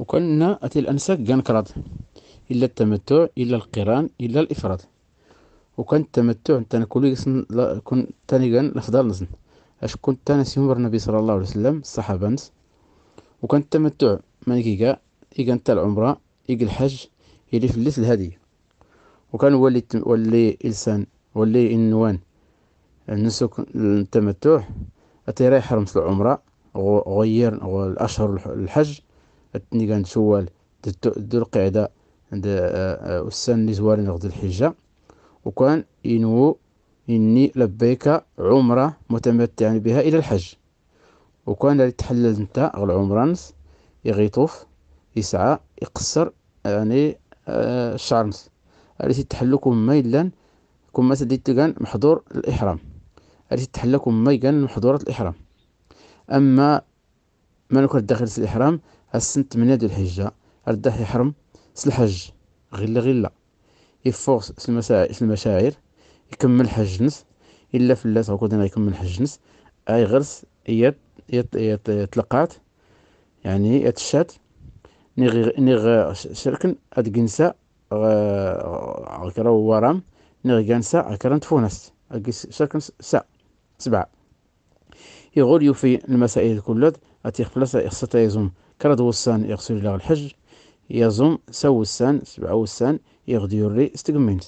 أتي الأنساك كان كراد. إلا التمتع إلا القران إلا الإفراد. وكان التمتع تانا كل كن تاني كان الأفضل نزن. أش كنت تانا سيمر النبي صلى الله عليه وسلم الصحابة نس وكان التمتع مانيكيكا إيكان تا العمرة إيك الحج إلي الليل الهدي. وكان ولي ولي إلسان ولي إنوان. النسك التمتع أتي رايح رمس العمرة غير الأشهر الحج. كان شوال ذو القعدة عند السن اللي زوارين غد الحجة. وكان ينوو إني لبيك عمرة متمتعا بها إلى الحج. وكان يتحلل نتا غل عمرانس يغيطوف يسعى يقصر يعني آه الشعرنس التي تحلكم ميلا كما سديت كان محظور الإحرام. التي تحلكم مي كان محظورة الإحرام. أما ما نكون داخل الإحرام السنت من يد الحجة أرداه يحرم سلحج غلا غلا. يفوق المشاعر يكمل حجنس إلا في الله تعود يكمل حجنس أي غرس يت يت يتلقات يعني يتشات. نغ نغ شركن أدقنسا غكرا ورام نغ جنسا غكرا تفونس شركن سا سبعة. يغول يوفي المسائل كلها أتي خلاص يخصتا يزوم. كرد وسان يغسل لغ الحج يزوم سو السان سبعة وسان يغدي يوري استقمينت.